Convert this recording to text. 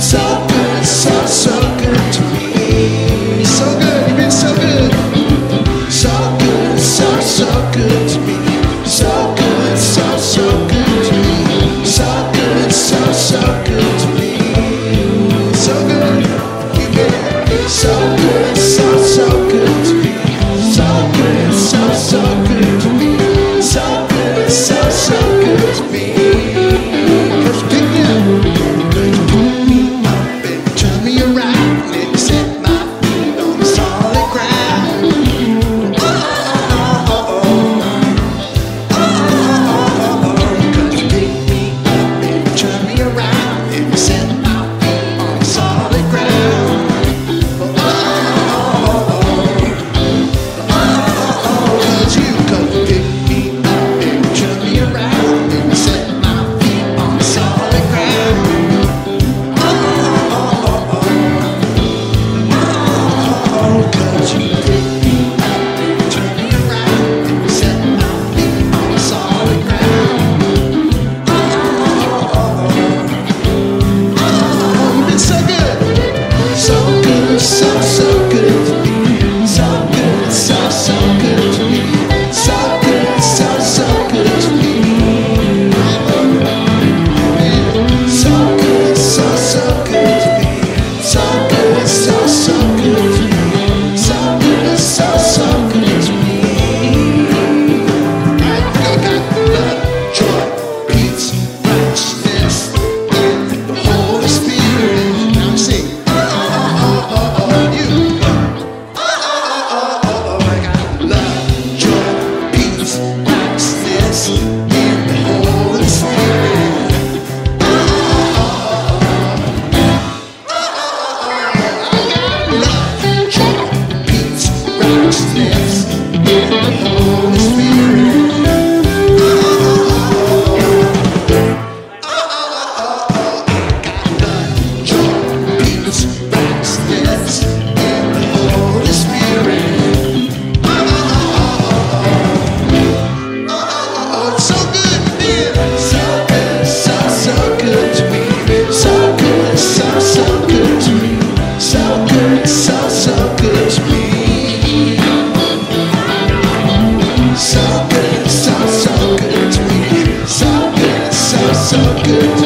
so, so, so. so good.